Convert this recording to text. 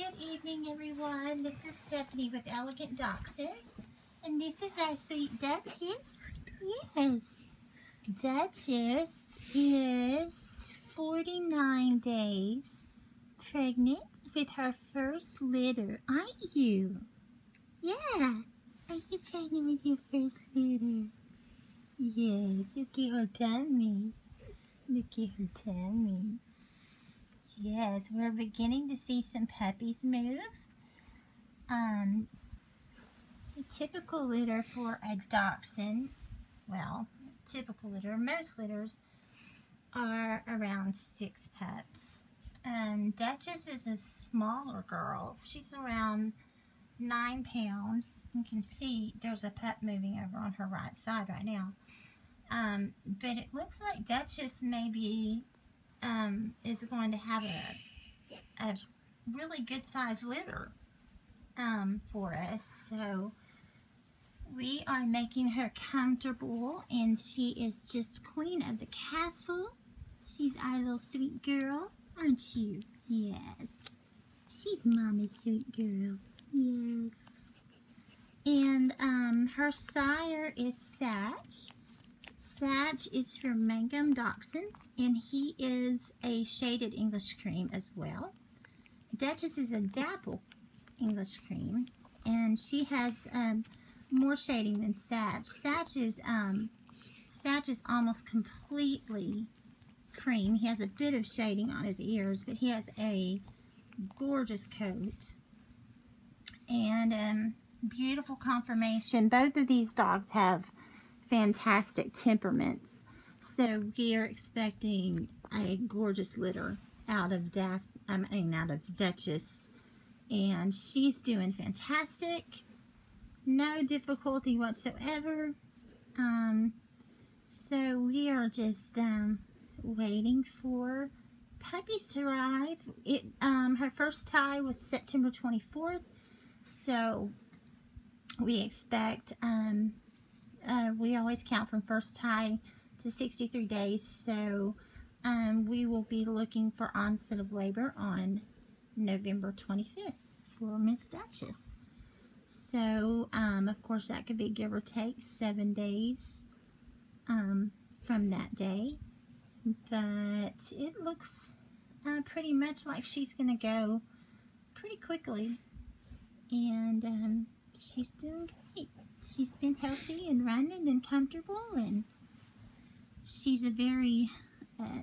Good evening, everyone. This is Stephanie with Elegant Dachshunds, and this is our sweet Duchess. Yes, Duchess is 49 days pregnant with her first litter, aren't you? Yeah. Are you pregnant with your first litter? Yes, look at her tummy. Look at her tummy. Yes, we're beginning to see some puppies move. Um, typical litter for a dachshund, well, typical litter, most litters are around six pups. Um, Duchess is a smaller girl. She's around nine pounds. You can see there's a pup moving over on her right side right now. Um, but it looks like Duchess may be um, is going to have a, a really good sized litter um, for us. So we are making her comfortable and she is just queen of the castle. She's our little sweet girl, aren't you? Yes. She's mommy's sweet girl. Yes. And um, her sire is Satch. Satch is from Mangum Dachshunds, and he is a shaded English cream as well. Duchess is a dapple English cream, and she has um, more shading than Satch. Satch is, um, Satch is almost completely cream. He has a bit of shading on his ears, but he has a gorgeous coat. And um, beautiful conformation. Both of these dogs have fantastic temperaments. So we are expecting a gorgeous litter out of Daph I mean out of Duchess. And she's doing fantastic. No difficulty whatsoever. Um, so we are just um, waiting for puppies to arrive. It um, her first tie was September 24th. So we expect um, uh, we always count from first tie to 63 days, so um, we will be looking for onset of labor on November 25th for Miss Duchess. So, um, of course, that could be give or take seven days um, from that day. But it looks uh, pretty much like she's going to go pretty quickly. And um, she's doing great she's been healthy and running and comfortable and she's a very uh,